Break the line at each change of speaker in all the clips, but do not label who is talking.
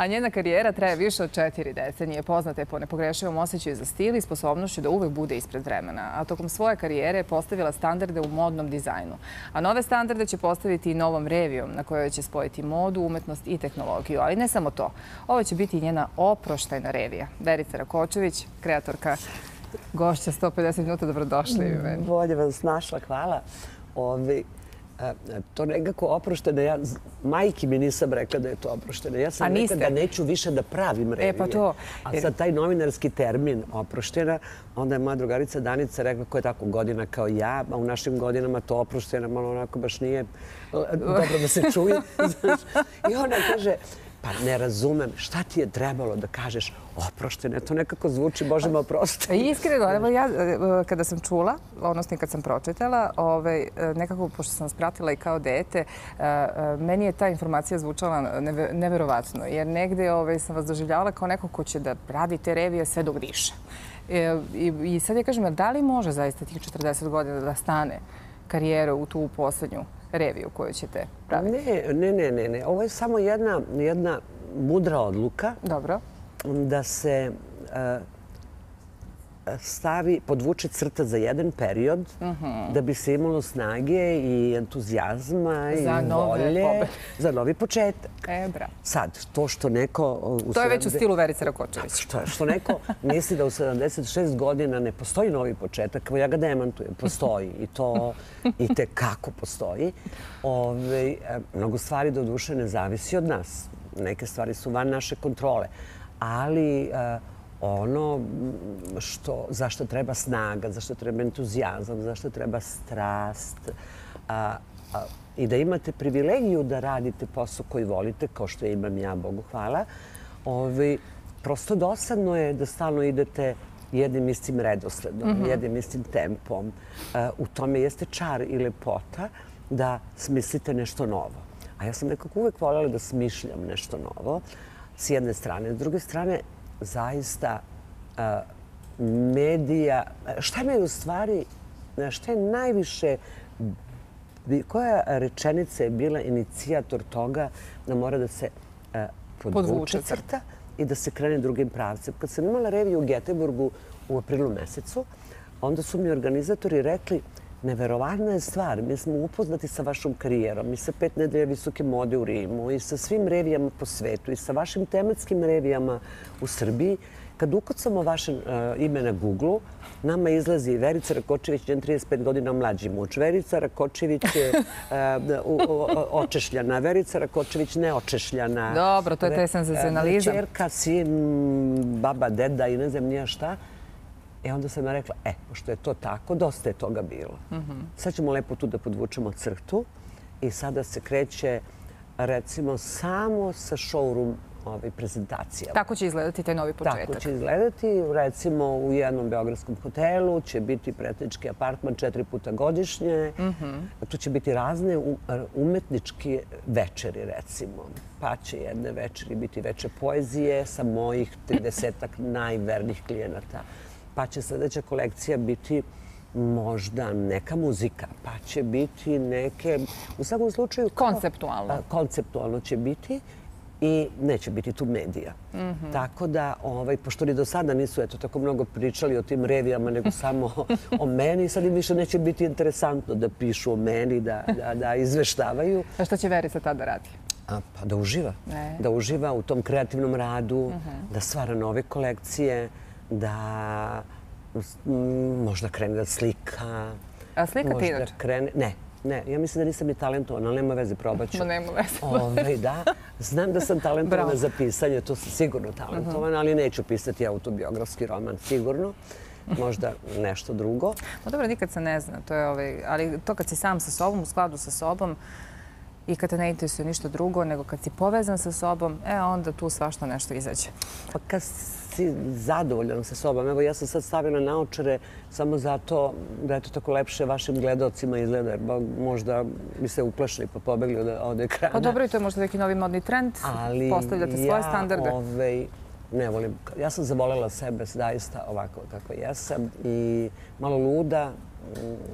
A njena karijera traje više od četiri decenije. Poznata je po nepogrešivom osjećaju za stil i sposobnošću da uvek bude ispred vremena. A tokom svoje karijere je postavila standarde u modnom dizajnu. A nove standarde će postaviti i novom revijom na kojoj će spojiti modu, umetnost i tehnologiju. Ali ne samo to. Ovo će biti njena oproštajna revija. Verica Rakočević, kreatorka gošća 150 minuta. Dobrodošli.
Bolje vas našla. Hvala. Ovi, to nekako oproštene. Ja, majki mi nisam rekla da je to oproštene. Ja sam rekla da neću više da pravim revije.
E, pa to.
A sad taj novinarski termin oproštena, onda je moja drugarica Danica rekla koja je tako godina kao ja, a u našim godinama to oproštena malo onako baš nije dobro da se čuje. I ona kaže, pa ne razumem šta ti je trebalo da kažeš oproštene. To nekako zvuči, Bože me oprosti.
Iskreno, evo ja e, e, kada sam čula, odnosno kad sam pročitala, ovaj, e, nekako, pošto sam spratila i kao dete, meni je ta informacija zvučala neverovatno, jer negde ovaj, sam vas doživljavala kao neko ko će da radi te revije sve dok diše. I sad ja kažem, da li može zaista tih 40 godina da stane karijera u tu poslednju reviju koju ćete praviti?
Ne, ne, ne. ne. Ovo je samo jedna, jedna mudra odluka.
Dobro.
Da se uh, stavi, podvuče crta za jedan period mhm. da bi se imalo snage i entuzijazma i volje za novi početak.
E.
Sad, to što neko...
To je već u stilu Verice Rakočević.
Što, što neko misli da u 76 godina ne postoji novi početak, ja ga demantujem, postoji i to i te kako postoji. Ove, mnogo stvari do duše ne zavisi od nas. Neke stvari su van naše kontrole. Ali ono što, zašto treba snaga, zašto treba entuzijazam, zašto treba strast. A, a, I da imate privilegiju da radite posao koji volite, kao što imam ja, Bogu hvala. Ovi, prosto dosadno je da stalno idete jednim istim redosledom, mm -hmm. jednim istim tempom. A, u tome jeste čar i lepota da smislite nešto novo. A ja sam nekako uvek voljela da smišljam nešto novo, s jedne strane. S druge strane, zaista medija, šta me u stvari, šta je najviše, koja rečenica je bila inicijator toga da mora da se podvuče crta i da se krene drugim pravcem. Kad sam imala reviju u Geteborgu u aprilu mesecu, onda su mi organizatori rekli Neverovatna je stvar. Mi smo upoznati sa vašom karijerom i sa pet nedelja visoke mode u Rimu i sa svim revijama po svetu i sa vašim tematskim revijama u Srbiji. Kad ukucamo vaše uh, ime na Google, nama izlazi Verica Rakočević, njen 35 godina mlađi muč. Verica Rakočević je uh, očešljana. Verica Rakočević neočešljana.
Dobro, to je taj senzacionalizam.
Čerka, sin, baba, deda i ne znam nija šta. E onda sam ja rekla, e, pošto je to tako, dosta je toga bilo. Mhm. Sad ćemo lepo tu da podvučemo crtu i sada se kreće, recimo, samo sa showroom ovaj, prezentacija.
Tako će izgledati taj novi početak?
Tako će izgledati. Recimo, u jednom beogradskom hotelu će biti pretnički apartman četiri puta godišnje. Mhm. Tu će biti razne umetničke večeri, recimo. Pa će jedne večeri biti veče poezije sa mojih 30 najvernih klijenata pa će sljedeća kolekcija biti možda neka muzika, pa će biti neke, u svakom slučaju...
Konceptualno.
Konceptualno će biti i neće biti tu medija. Mhm. Tako da, ovaj, pošto ni do sada nisu eto, tako mnogo pričali o tim revijama, nego samo o meni, sad im više neće biti interesantno da pišu o meni, da, da, da izveštavaju.
A što će Verica tada radi?
A, pa da uživa. Da uživa u tom kreativnom radu, mhm. da stvara nove kolekcije, da možda krene da slika.
A slika ti inače?
Krene... Ne, ne, ja mislim da nisam ni talentovan, ali nema veze, probat ću.
Ma nema veze.
Ove, da, znam da sam talentovana za pisanje, to sam sigurno talentovana, ali neću pisati autobiografski roman, sigurno. Možda nešto drugo.
Pa dobro, nikad se ne zna. To je ovaj, ali to kad si sam sa sobom, u skladu sa sobom, i kad te ne interesuje ništa drugo, nego kad si povezan sa sobom, e, onda tu svašta nešto izađe.
Pa kad si zadovoljan sa sobom, evo ja sam sad stavila naočare samo zato da je to tako lepše vašim gledocima izgleda, jer možda bi se uplašili pa pobegli od, od ekrana.
Pa dobro, i to je možda neki novi modni trend,
Ali
postavljate svoje standarde.
Ja ovaj, ne volim, ja sam zavolela sebe zaista ovako kako jesam i malo luda,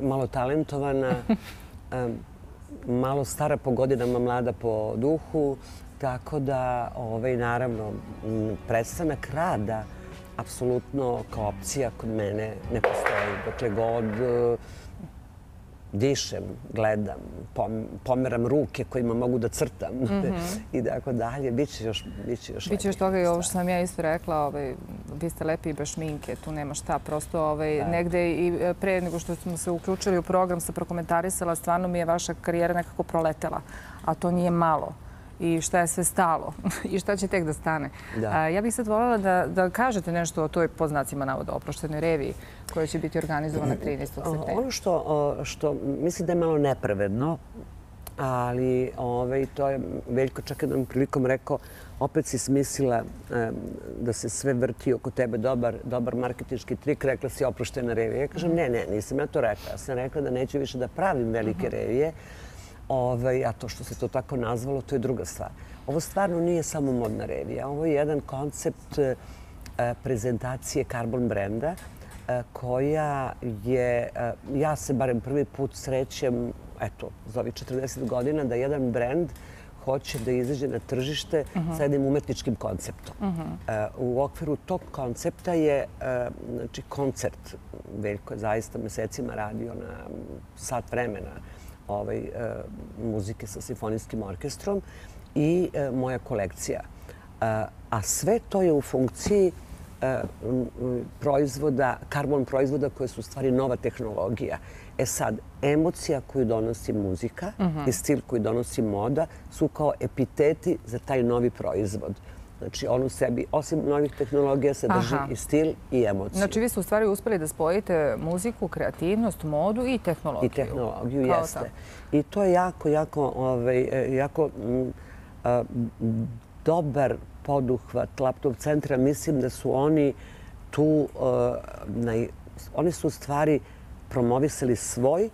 malo talentovana, malo stara po godinama, mlada po duhu, Tako da, ovaj, naravno, prestanak rada apsolutno kao opcija kod mene ne postoji. Dokle god dišem, gledam, pomeram ruke kojima mogu da crtam mhm. i tako dalje. Biće još Biće još
Biće još toga i ovo što sam ja isto rekla, ovaj, vi ste lepi i bez šminke, tu nema šta. Prosto ovaj, negde i e, pre nego što smo se uključili u program, se prokomentarisala, stvarno mi je vaša karijera nekako proletela, a to nije malo i šta je sve stalo i šta će tek da stane. Ja bih sad voljela da kažete nešto o toj poznacima navoda oproštenoj reviji koja će biti organizovana 13. septembra.
Ono što mislim da je malo nepravedno, ali ovaj, to je Veljko čak jednom prilikom rekao, opet si smislila da se sve vrti oko tebe dobar marketički trik, rekla si oproštena revija. Ja kažem, ne, ne, nisam ja to rekla. Ja sam rekla da neću više da pravim velike mhm. revije, Ovaj, a to što se to tako nazvalo, to je druga stvar. Ovo stvarno nije samo modna revija. Ovo je jedan koncept e, e prezentacije Carbon brenda e, koja je, e, ja se barem prvi put srećem, eto, za ovih 40 godina, da jedan brend hoće da izađe na tržište mhm. sa jednim umetničkim konceptom. Mhm. U okviru tog koncepta je e, znači, koncert, Veljko je zaista mesecima radio na sat vremena, ovaj, e, muzike sa simfonijskim orkestrom i e, moja kolekcija. E, a sve to je u funkciji proizvoda, karbon proizvoda koje su u stvari nova tehnologija. E sad, emocija koju donosi muzika mhm. i stil koji donosi moda su kao epiteti za taj novi proizvod. Znači, on u sebi, osim novih tehnologija, sadrži i stil i emociju.
Znači, vi ste u stvari uspeli da spojite muziku, kreativnost, modu i tehnologiju.
I tehnologiju, jeste. I to je jako, jako, ovaj, jako dobar poduhvat Laptop centra. Mislim da su oni tu, oni su u stvari promovisali svoj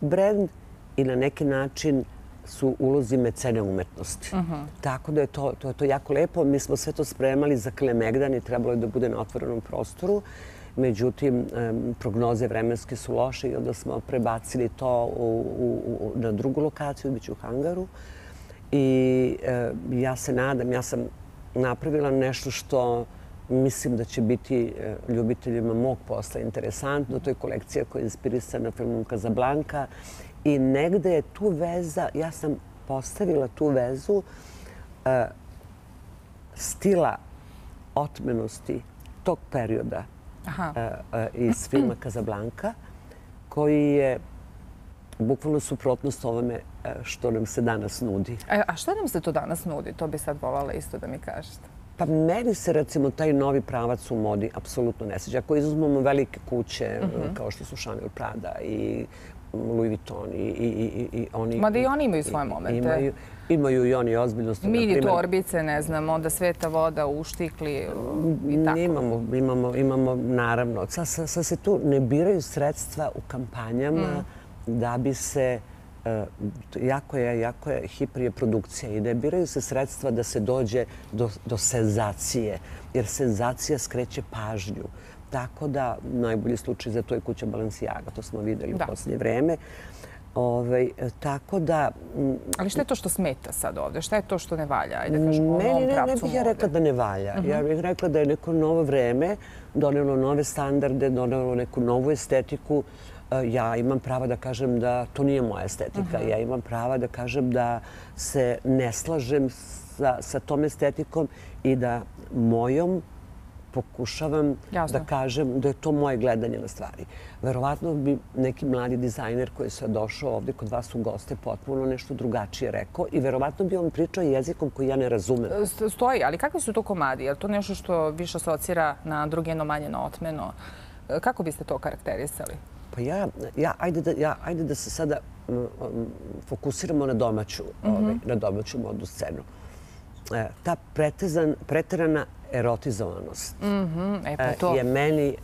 brend i na neki način su ulozi mecene umetnosti. Mhm. Tako da je to, to, to jako lepo. Mi smo sve to spremali za Klemegdan i trebalo je da bude na otvorenom prostoru. Međutim, prognoze vremenske su loše i onda smo prebacili to u, u, na drugu lokaciju, bit u hangaru. I ja se nadam, ja sam napravila nešto što mislim da će biti e, ljubiteljima mog posla interesantno. To je kolekcija koja je inspirisana filmom Casablanca I negde je tu veza, ja sam postavila tu vezu e, stila otmenosti tog perioda e, e, iz filma Casablanca, koji je bukvalno suprotnost ovome što nam se danas nudi.
A što nam se to danas nudi? To bi sad volala isto da mi kažete.
Pa meni se recimo taj novi pravac u modi apsolutno ne sviđa. Ako izuzmemo velike kuće mhm. kao što su Chanel Prada i Louis Vuitton i, i, i, i oni...
Mada i oni imaju svoje momente.
Imaju, imaju i oni ozbiljnosti.
Mini torbice, ne znam, onda sveta voda u štikli i tako.
Imamo, imamo, imamo naravno. Sad, sad, se tu ne biraju sredstva u kampanjama mm. da bi se jako je, jako je hiperije produkcija i ne biraju se sredstva da se dođe do, do senzacije, jer senzacija skreće pažnju. Tako da, najbolji slučaj za to je kuća Balenciaga, to smo videli u posljednje vreme. Ove, tako da...
Ali šta je to što smeta sad ovdje? Šta je to što ne valja? Ajde da kažemo, Meni
ne, ne bih ja rekla da ne valja. Uh Ja bih rekla da je neko novo vreme donelo nove standarde, donelo neku novu estetiku. E, ja imam prava da kažem da to nije moja estetika. Uh Ja imam prava da kažem da se ne slažem sa, sa tom estetikom i da mojom pokušavam da kažem da je to moje gledanje na stvari. Verovatno bi neki mladi dizajner koji se došao ovdje kod vas u goste potpuno nešto drugačije rekao i verovatno bi on pričao jezikom koji ja ne razumem.
Stoji, ali kakvi su to komadi? Je to nešto što više asocira na drugeno manje na otmeno? Kako biste to karakterisali?
Pa ja, ja, ajde, da, ja, ajde da se sada fokusiramo na domaću, mhm. ovaj, na domaću modnu scenu. E, ta pretezan, preterana erotizovanost
mm e, pa
je meni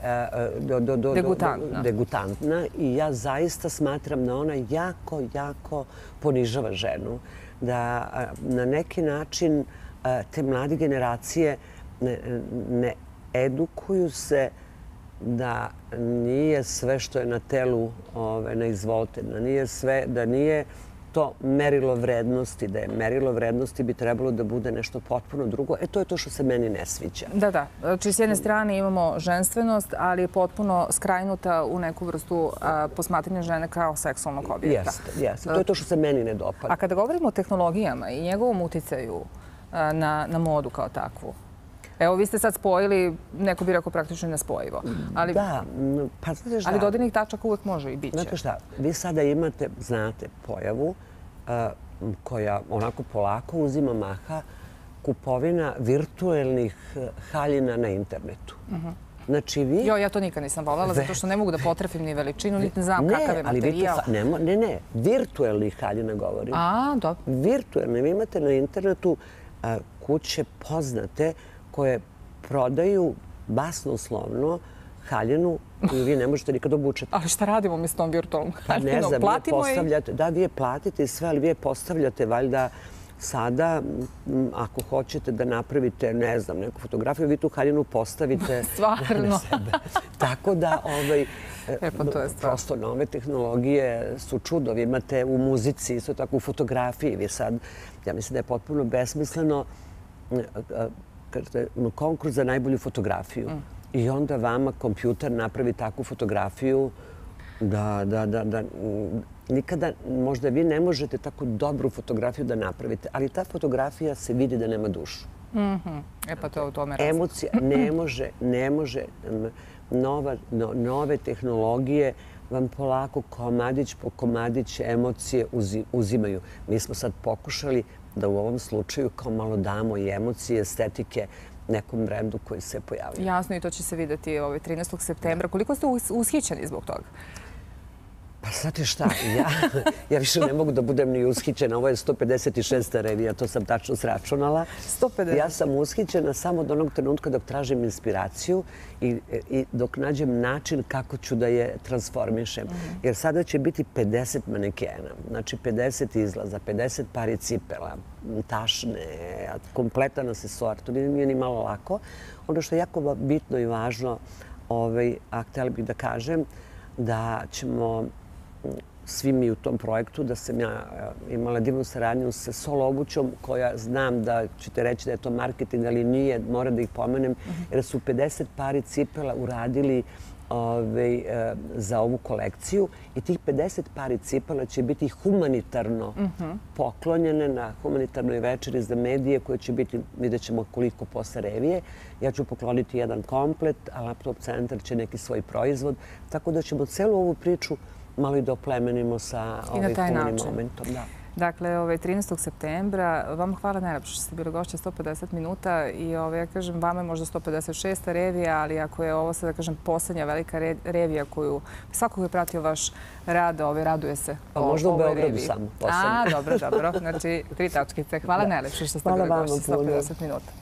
do, do, do, degutantna.
degutantna i ja zaista smatram da ona jako, jako ponižava ženu. Da na neki način te mlade generacije ne, ne edukuju se da nije sve što je na telu ove, na izvolte, da nije sve, da nije to merilo vrednosti, da je merilo vrednosti bi trebalo da bude nešto potpuno drugo. E, to je to što se meni ne sviđa.
Da, da. Znači, s jedne strane imamo ženstvenost, ali je potpuno skrajnuta u neku vrstu posmatranja žene kao seksualnog objekta.
Jeste, jeste. To je to što se meni ne dopada.
A kada govorimo o tehnologijama i njegovom uticaju na, na modu kao takvu, Evo, vi ste sad spojili, neko bi rekao praktično nespojivo. Ali,
da, pa znate šta...
Ali dodirnih tačaka uvek može i bit će.
Znate šta, vi sada imate, znate, pojavu koja onako polako uzima maha kupovina virtuelnih e, haljina na internetu. Mhm. Znači vi...
Jo, ja to nikad nisam voljela, zato što ne mogu da potrefim ni veličinu, niti ne znam kakav je materijal.
Ne, ne, ne, virtuelnih haljina govorim.
A, dobro.
Virtuelne. Vi imate na internetu kuće poznate koje prodaju basnoslovno haljinu koju vi ne možete nikad obučeti.
Ali šta radimo mi s tom virtualnom haljinom?
Pa ne znam, vi je postavljate, da, vi je platite sve, ali vi je postavljate valjda sada, ako hoćete da napravite, ne znam, neku fotografiju, vi tu haljinu postavite
Stvarno.
sebe. Tako da, ovaj,
e, pa to je
prosto nove tehnologije su čudo. Vi imate u muzici, isto tako u fotografiji. Vi sad, ja mislim da je potpuno besmisleno konkurs za najbolju fotografiju. Mm. I onda vama kompjuter napravi takvu fotografiju da, da, da, da nikada, možda vi ne možete tako dobru fotografiju da napravite, ali ta fotografija se vidi da nema dušu.
Mm -hmm. E pa to u tome
Emocija ne može, ne može, nova, no, nove tehnologije vam polako komadić po komadić emocije uzimaju. Mi smo sad pokušali da u ovom slučaju kao malo damo i emocije, estetike nekom brendu koji se pojavlja.
Jasno i to će se videti ovaj, 13. Septembra. Koliko ste ushićeni zbog toga?
Pa znate šta, ja, ja više ne mogu da budem ni ushićena. Ovo je 156. revija, to sam tačno sračunala.
150.
Ja sam ushićena samo od onog trenutka dok tražim inspiraciju i, i dok nađem način kako ću da je transformišem. Mhm. Jer sada će biti 50 manekena, znači 50 izlaza, 50 pari cipela, tašne, kompletan asesor. To nije ni malo lako. Ono što je jako bitno i važno, ovaj, a htjela bih da kažem, da ćemo svi mi u tom projektu, da sam ja e, imala divnu saradnju sa Sol obućom, koja znam da ćete reći da je to marketing, ali nije, mora da ih pomenem, mhm. jer su 50 pari cipela uradili ove, e, za ovu kolekciju i tih 50 pari cipela će biti humanitarno mhm. poklonjene na humanitarnoj večeri za medije koje će biti, vidjet ćemo koliko posle revije. Ja ću pokloniti jedan komplet, a Laptop centar će neki svoj proizvod. Tako da ćemo celu ovu priču malo i doplemenimo sa ovaj punim momentom. Da.
Dakle, 13. Ovaj, septembra, vam hvala najlepše što ste bili gošće 150 minuta i ja kažem, vama je možda 156. revija, ali ako je ovo sad, da kažem, posljednja velika revija koju svakog je pratio vaš rad, raduje se
pa o možda u Beogradu samo
A, dobro, dobro. Znači, tri tačkice. Hvala najlepše što ste bili gošće 150 minuta.